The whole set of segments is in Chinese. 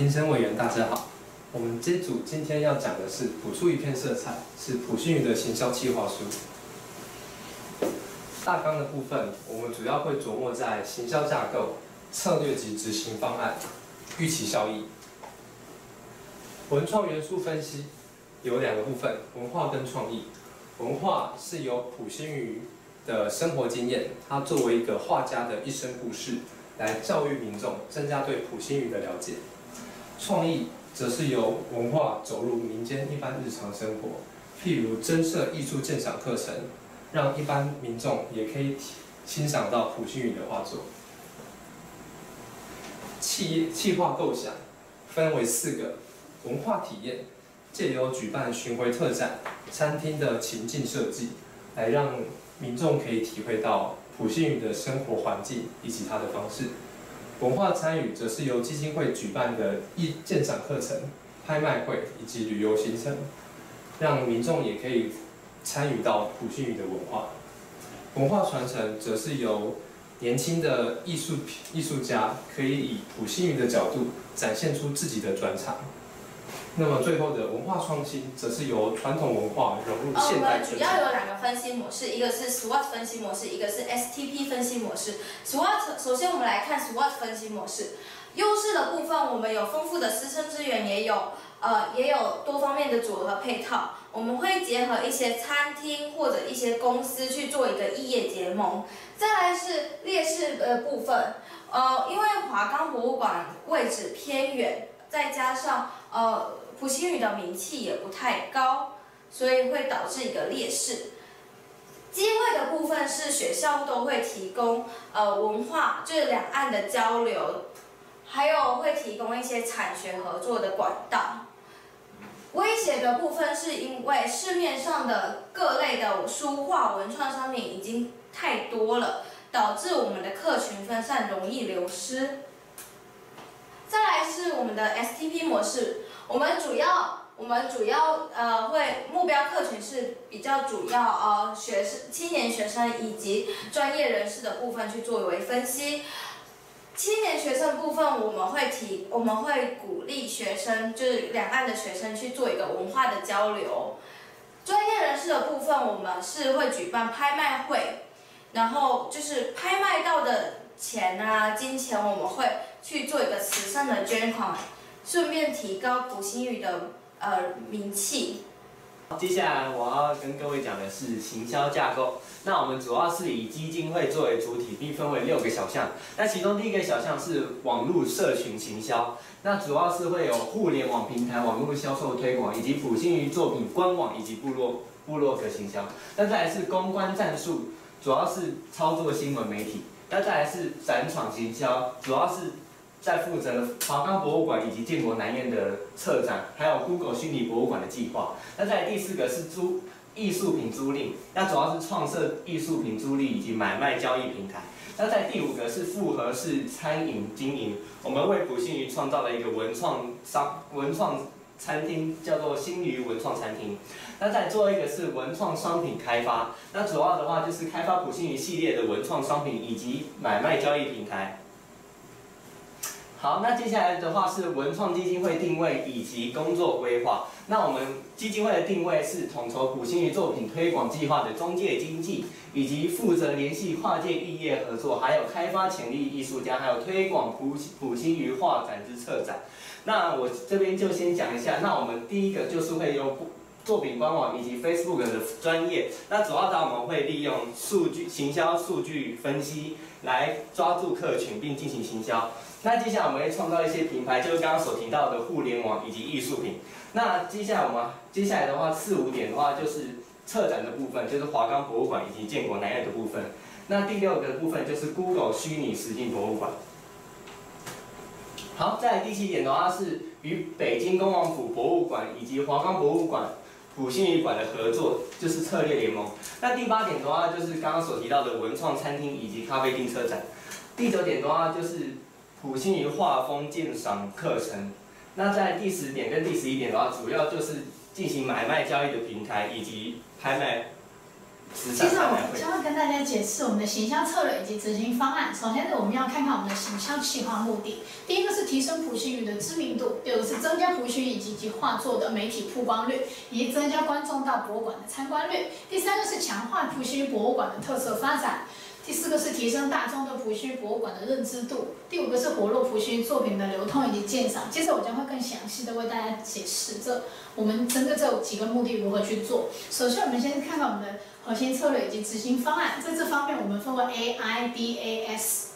评审委员大家好，我们这组今天要讲的是谱出一片色彩，是普信宇的行销计划书。大纲的部分，我们主要会琢磨在行销架构、策略及执行方案、预期效益。文创元素分析有两个部分，文化跟创意。文化是由普信宇的生活经验，他作为一个画家的一生故事，来教育民众，增加对普信宇的了解。创意则是由文化走入民间一般日常生活，譬如增设艺术鉴赏课程，让一般民众也可以欣赏到普信宇的画作。企企划构想分为四个，文化体验借由举办巡回特展、餐厅的情境设计，来让民众可以体会到普信宇的生活环境以及他的方式。文化参与则是由基金会举办的一鉴赏课程、拍卖会以及旅游行程，让民众也可以参与到普信宇的文化。文化传承则是由年轻的艺术艺术家可以以普信宇的角度展现出自己的专长。那么最后的文化创新，则是由传统文化融入现代。呃，我们主要有两个分析模式，一个是 SWOT 分析模式，一个是 STP 分析模式。SWOT 首先我们来看 SWOT 分析模式，优势的部分我们有丰富的师生资源，也有呃也有多方面的组合配套。我们会结合一些餐厅或者一些公司去做一个异业结盟。再来是劣势的部分，呃，因为华冈博物馆位置偏远，再加上呃。普星宇的名气也不太高，所以会导致一个劣势。机会的部分是学校都会提供呃文化，就是两岸的交流，还有会提供一些产学合作的管道。威胁的部分是因为市面上的各类的书画文创商品已经太多了，导致我们的客群分散，容易流失。再来是我们的 STP 模式。我们主要，我们主要呃会目标客群是比较主要呃学生、青年学生以及专业人士的部分去作为分析。青年学生部分我们会提，我们会鼓励学生，就是两岸的学生去做一个文化的交流。专业人士的部分我们是会举办拍卖会，然后就是拍卖到的钱啊金钱我们会去做一个慈善的捐款。顺便提高普星宇的呃名气。接下来我要跟各位讲的是行销架构。那我们主要是以基金会作为主体，并分为六个小项。那其中第一个小项是网络社群行销，那主要是会有互联网平台、网络销售推广，以及普星宇作品官网以及部落部落格行销。那再来是公关战术，主要是操作新闻媒体。那再来是展场行销，主要是。在负责华冈博物馆以及建国南苑的策展，还有 Google 虚拟博物馆的计划。那在第四个是租艺术品租赁，那主要是创设艺术品租赁以及买卖交易平台。那在第五个是复合式餐饮经营，我们为普信鱼创造了一个文创商文创餐厅，叫做新鱼文创餐厅。那再做一个是文创商品开发，那主要的话就是开发普信鱼系列的文创商品以及买卖交易平台。好，那接下来的话是文创基金会定位以及工作规划。那我们基金会的定位是统筹普星鱼作品推广计划的中介经济，以及负责联系跨界异业合作，还有开发潜力艺术家，还有推广普普星鱼画展之策展。那我这边就先讲一下，那我们第一个就是会有作品官网以及 Facebook 的专业。那主要呢，我们会利用数据行销数据分析来抓住客群，并进行行销。那接下来我们会创造一些品牌，就是刚刚所提到的互联网以及艺术品。那接下来我们接下来的话四五点的话就是策展的部分，就是华冈博物馆以及建国南苑的部分。那第六个部分就是 Google 虚拟实境博物馆。好，在第七点的话是与北京恭王府博物馆以及华冈博物馆普信宇馆的合作，就是策略联盟。那第八点的话就是刚刚所提到的文创餐厅以及咖啡厅车展。第九点的话就是。普心于画风鉴赏课程，那在第十点跟第十一点的话，主要就是进行买卖交易的平台以及拍卖。其实我们将会跟大家解释我们的行销策略以及执行方案。首先是我们要看看我们的行销企划目的。第一个是提升普星宇的知名度，第二个是增加普星宇以及其画作的媒体曝光率，以及增加观众到博物馆的参观率。第三个是强化普星宇博物馆的特色发展。第四个是提升大众对普星博物馆的认知度，第五个是活络普星作品的流通以及鉴赏。接着我将会更详细的为大家解释这我们针对这几个目的如何去做。首先，我们先看看我们的核心策略以及执行方案。在这方面，我们分为 A、I、D、A、S。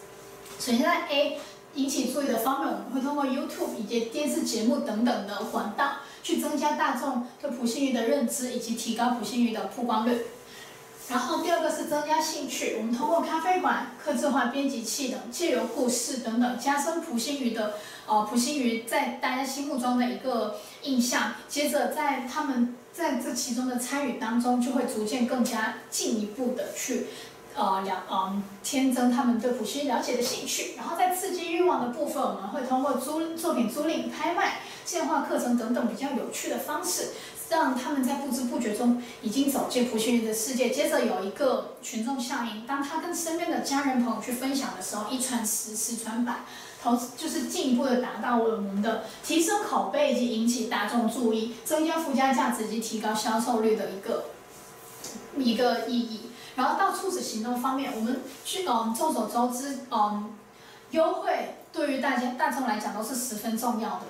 首先在 A 引起注意的方面，我们会通过 YouTube 以及电视节目等等的管道，去增加大众对普星鱼的认知以及提高普星鱼的曝光率。然后第二个是增加兴趣，我们通过咖啡馆、刻字化编辑器等，借由故事等等，加深蒲星鱼的呃蒲星鱼在大家心目中的一个印象。接着在他们在这其中的参与当中，就会逐渐更加进一步的去呃了嗯天增他们对普星了解的兴趣。然后在刺激欲望的部分，我们会通过租作品租赁、拍卖、线化课程等等比较有趣的方式。让他们在不知不觉中已经走进普希云的世界。接着有一个群众效应，当他跟身边的家人朋友去分享的时候，一传十，十传百，同时就是进一步的达到我们的提升口碑以及引起大众注意，增加附加价值以及提高销售率的一个一个意义。然后到促使行动方面，我们去嗯众所周知，嗯优惠对于大家大众来讲都是十分重要的。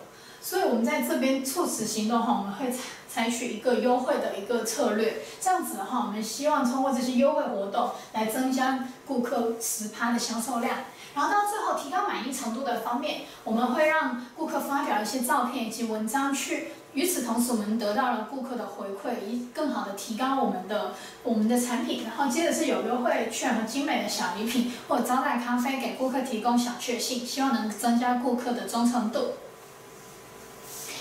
所以，我们在这边促使行动哈，我们会采采取一个优惠的一个策略。这样子的话，我们希望通过这些优惠活动来增加顾客十趴的销售量。然后到最后提高满意程度的方面，我们会让顾客发表一些照片以及文章去。与此同时，我们得到了顾客的回馈，以更好的提高我们的我们的产品。然后接着是有优惠券和精美的小礼品，或招待咖啡给顾客提供小确幸，希望能增加顾客的忠诚度。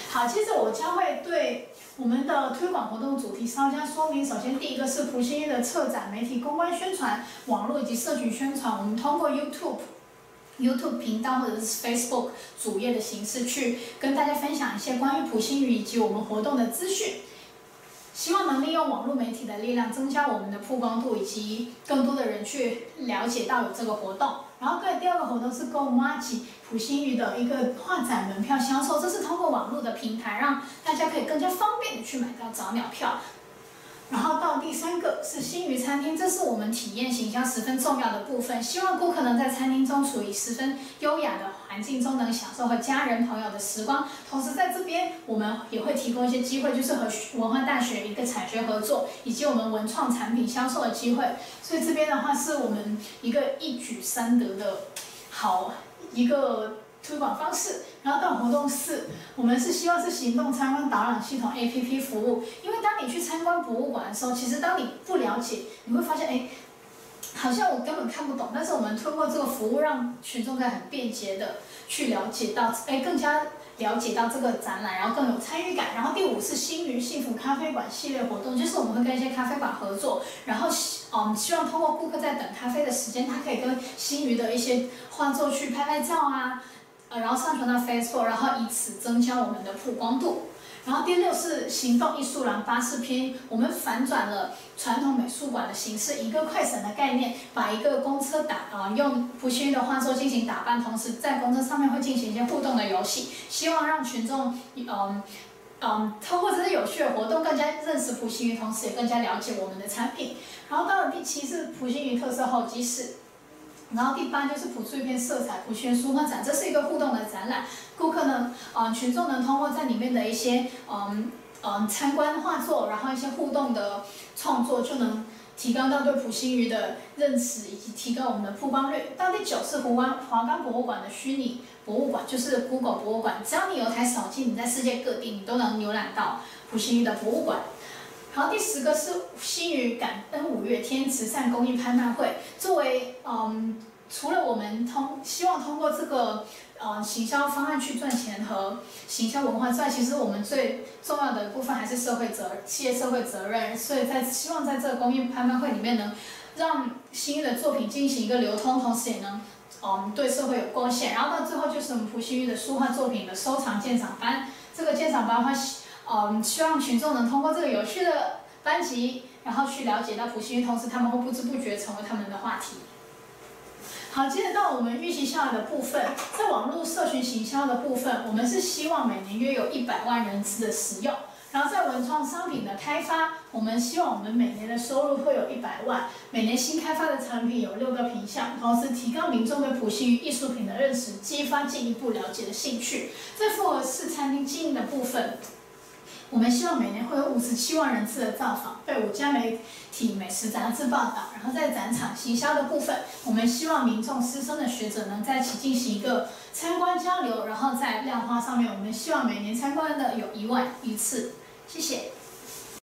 好，接着我将会对我们的推广活动主题稍加说明。首先，第一个是普星的策展、媒体公关宣传、网络以及社群宣传。我们通过 YouTube、YouTube 频道或者是 Facebook 主页的形式，去跟大家分享一些关于普星语以及我们活动的资讯。希望能利用网络媒体的力量，增加我们的曝光度，以及更多的人去了解到有这个活动。然后，对第二个活动是购挖起普星鱼的一个画展门票销售，这是通过网络的平台，让大家可以更加方便的去买到早鸟票。然后第三个是新鱼餐厅，这是我们体验形象十分重要的部分。希望顾客能在餐厅中处于十分优雅的环境中，能享受和家人朋友的时光。同时在这边，我们也会提供一些机会，就是和文化大学一个产学合作，以及我们文创产品销售的机会。所以这边的话，是我们一个一举三得的好一个。推广方式，然后到活动四，我们是希望是行动参观导览系统 A P P 服务，因为当你去参观博物馆的时候，其实当你不了解，你会发现，哎，好像我根本看不懂，但是我们通过这个服务，让群众在很便捷的去了解到，哎，更加。了解到这个展览，然后更有参与感。然后第五是新鱼幸福咖啡馆系列活动，就是我们会跟一些咖啡馆合作，然后希嗯希望通过顾客在等咖啡的时间，他可以跟新鱼的一些画作去拍拍照啊。然后上传到 Facebook，然后以此增加我们的曝光度。然后第六是行动艺术廊巴士篇，我们反转了传统美术馆的形式，一个快闪的概念，把一个公车打啊用普星的画作进行打扮，同时在公车上面会进行一些互动的游戏，希望让群众嗯嗯通过这些有趣的活动更加认识普星鱼，同时也更加了解我们的产品。然后到了第七是普星鱼特色候机室。然后第八就是谱出一片色彩，谱宣书画展，这是一个互动的展览。顾客呢，呃，群众能通过在里面的一些，嗯嗯，参观画作，然后一些互动的创作，就能提高到对普星鱼的认识，以及提高我们的曝光率。到第九是湖湾华冈博物馆的虚拟博物馆，就是 Google 博物馆，只要你有台手机，你在世界各地你都能浏览到普星鱼的博物馆。然后第十个是新宇感恩五月天慈善公益拍卖会，作为嗯，除了我们通希望通过这个呃行销方案去赚钱和行销文化之外，其实我们最重要的部分还是社会责企业社会责任，所以在希望在这个公益拍卖会里面能让新的作品进行一个流通，同时也能嗯对社会有贡献。然后到最后就是我们蒲新玉的书画作品的收藏鉴赏班，这个鉴赏班的话。嗯，希望群众能通过这个有趣的班级，然后去了解到普希，同时他们会不知不觉成为他们的话题。好，接着到我们预期下来的部分，在网络社群行销的部分，我们是希望每年约有一百万人次的使用。然后在文创商品的开发，我们希望我们每年的收入会有一百万，每年新开发的产品有六个品项，同时提高民众对普西艺术品的认识，激发进一步了解的兴趣。在复合式餐厅经营的部分，我们希望每年会有五十七万人次的造访，被五家媒体美食杂志报道。然后在展场行销的部分，我们希望民众、师生的学者能在一起进行一个参观交流。然后在量化上面，我们希望每年参观的有一万一次。谢谢。